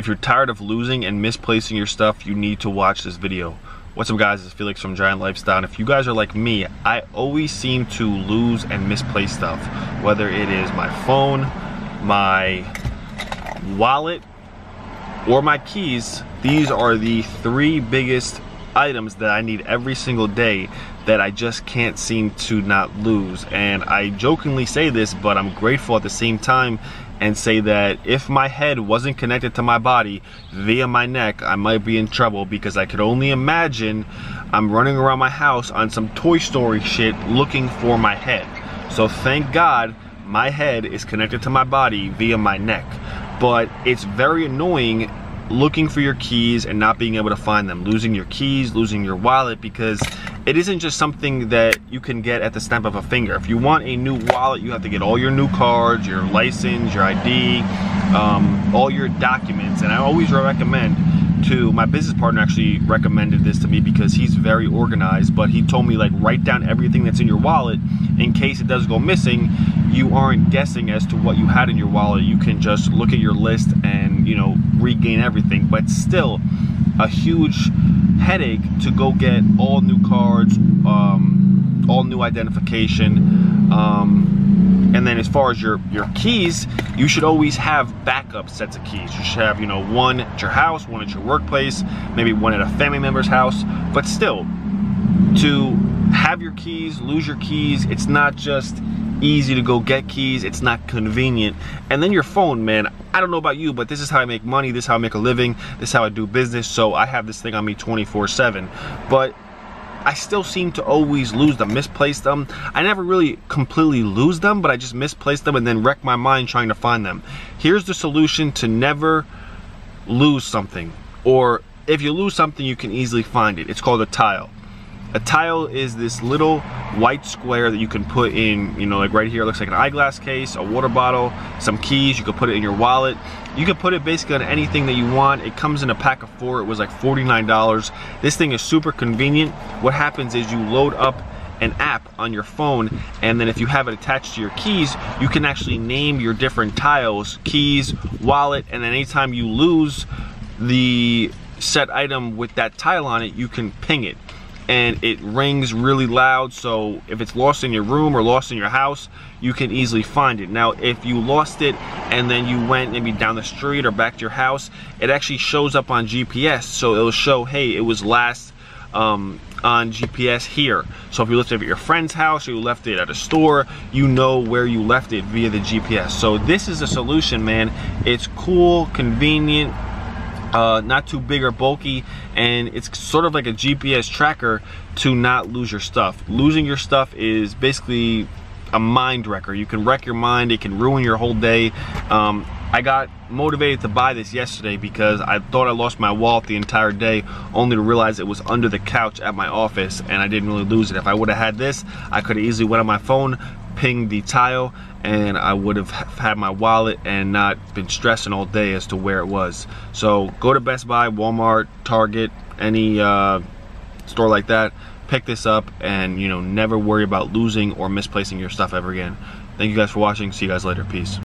If you're tired of losing and misplacing your stuff, you need to watch this video. What's up guys, it's Felix from Giant Lifestyle. And if you guys are like me, I always seem to lose and misplace stuff. Whether it is my phone, my wallet, or my keys, these are the three biggest items that I need every single day that I just can't seem to not lose. And I jokingly say this, but I'm grateful at the same time and say that if my head wasn't connected to my body via my neck, I might be in trouble because I could only imagine I'm running around my house on some Toy Story shit looking for my head. So thank God my head is connected to my body via my neck. But it's very annoying looking for your keys and not being able to find them, losing your keys, losing your wallet, because it isn't just something that you can get at the snap of a finger. If you want a new wallet, you have to get all your new cards, your license, your ID, um, all your documents. And I always recommend to my business partner actually recommended this to me because he's very organized but he told me like write down everything that's in your wallet. In case it does go missing you aren't guessing as to what you had in your wallet. You can just look at your list and you know regain everything. But still a huge headache to go get all new cards um, all new identification um, and then as far as your, your keys, you should always have backup sets of keys. You should have, you know, one at your house, one at your workplace, maybe one at a family member's house. But still, to have your keys, lose your keys, it's not just easy to go get keys, it's not convenient. And then your phone, man, I don't know about you, but this is how I make money, this is how I make a living, this is how I do business, so I have this thing on me 24-7. But I still seem to always lose them, misplace them. I never really completely lose them, but I just misplace them and then wreck my mind trying to find them. Here's the solution to never lose something. Or if you lose something, you can easily find it. It's called a tile. A tile is this little white square that you can put in, you know, like right here, it looks like an eyeglass case, a water bottle, some keys, you could put it in your wallet. You can put it basically on anything that you want. It comes in a pack of four, it was like $49. This thing is super convenient. What happens is you load up an app on your phone and then if you have it attached to your keys you can actually name your different tiles keys wallet and then anytime you lose the set item with that tile on it you can ping it and it rings really loud so if it's lost in your room or lost in your house you can easily find it now if you lost it and then you went maybe down the street or back to your house it actually shows up on GPS so it'll show hey it was last um, on GPS here. So if you left it at your friend's house or you left it at a store, you know where you left it via the GPS. So this is a solution, man. It's cool, convenient, uh, not too big or bulky and it's sort of like a GPS tracker to not lose your stuff. Losing your stuff is basically a mind wrecker. You can wreck your mind, it can ruin your whole day. Um, I got motivated to buy this yesterday because I thought I lost my wallet the entire day only to realize it was under the couch at my office and I didn't really lose it. If I would have had this, I could have easily went on my phone, pinged the tile, and I would have had my wallet and not been stressing all day as to where it was. So go to Best Buy, Walmart, Target, any uh, store like that, pick this up and you know never worry about losing or misplacing your stuff ever again. Thank you guys for watching. See you guys later. Peace.